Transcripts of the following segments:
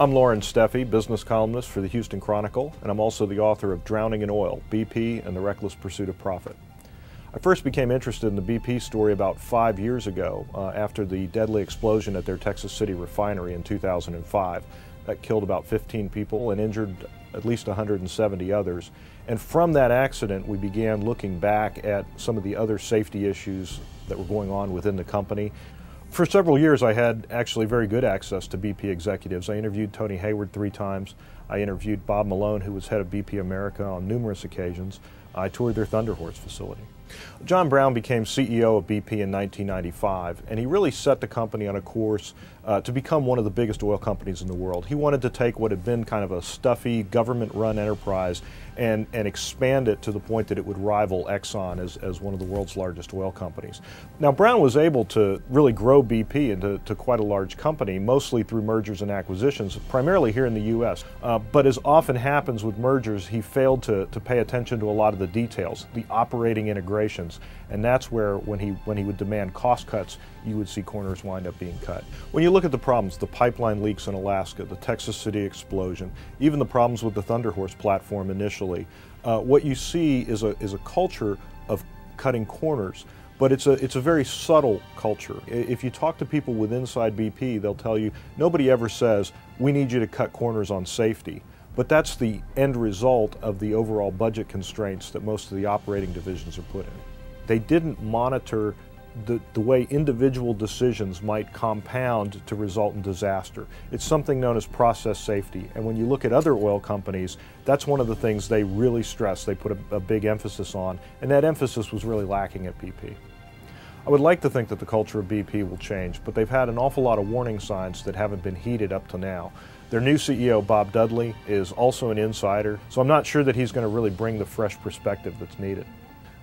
I'm Loren Steffy, business columnist for the Houston Chronicle, and I'm also the author of Drowning in Oil BP and the Reckless Pursuit of Profit. I first became interested in the BP story about five years ago uh, after the deadly explosion at their Texas City refinery in 2005. That killed about 15 people and injured at least 170 others. And from that accident, we began looking back at some of the other safety issues that were going on within the company. For several years, I had actually very good access to BP executives. I interviewed Tony Hayward three times. I interviewed Bob Malone, who was head of BP America, on numerous occasions. I toured their Thunder Horse facility. John Browne became CEO of BP in 1995, and he really set the company on a course uh, to become one of the biggest oil companies in the world. He wanted to take what had been kind of a stuffy, government run enterprise and, and expand it to the point that it would rival Exxon as, as one of the world's largest oil companies. Now, Browne was able to really grow BP into to quite a large company, mostly through mergers and acquisitions, primarily here in the U.S. Uh, but as often happens with mergers, he failed to, to pay attention to a lot of the details, the operating integrations, and that's where when he, when he would demand cost cuts, you would see corners wind up being cut. When you look at the problems, the pipeline leaks in Alaska, the Texas City explosion, even the problems with the Thunder Horse platform initially, uh, what you see is a, is a culture of cutting corners. But it's a, it's a very subtle culture. If you talk to people with inside BP, they'll tell you nobody ever says, we need you to cut corners on safety. But that's the end result of the overall budget constraints that most of the operating divisions are put in. They didn't monitor the, the way individual decisions might compound to result in disaster. It's something known as process safety. And when you look at other oil companies, that's one of the things they really stress, they put a, a big emphasis on. And that emphasis was really lacking at BP. I would like to think that the culture of BP will change, but they've had an awful lot of warning signs that haven't been heeded up to now. Their new CEO, Bob Dudley, is also an insider, so I'm not sure that he's going to really bring the fresh perspective that's needed.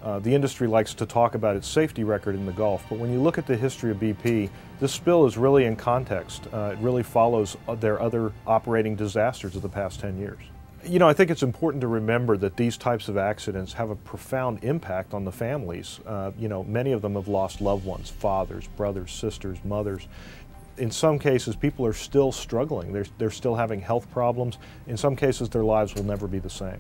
Uh, the industry likes to talk about its safety record in the Gulf, but when you look at the history of BP, this spill is really in context. Uh, it really follows their other operating disasters of the past 10 years. You know, I think it's important to remember that these types of accidents have a profound impact on the families. Uh, you know, many of them have lost loved ones, fathers, brothers, sisters, mothers. In some cases, people are still struggling. They're, they're still having health problems. In some cases, their lives will never be the same.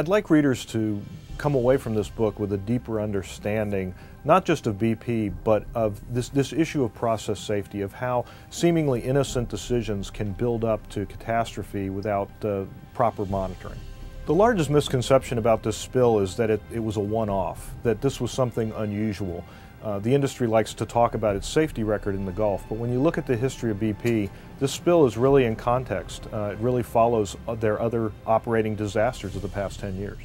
I'd like readers to come away from this book with a deeper understanding, not just of BP, but of this, this issue of process safety, of how seemingly innocent decisions can build up to catastrophe without uh, proper monitoring. The largest misconception about this spill is that it, it was a one-off, that this was something unusual. Uh, the industry likes to talk about its safety record in the Gulf, but when you look at the history of BP, this spill is really in context. Uh, it really follows their other operating disasters of the past 10 years.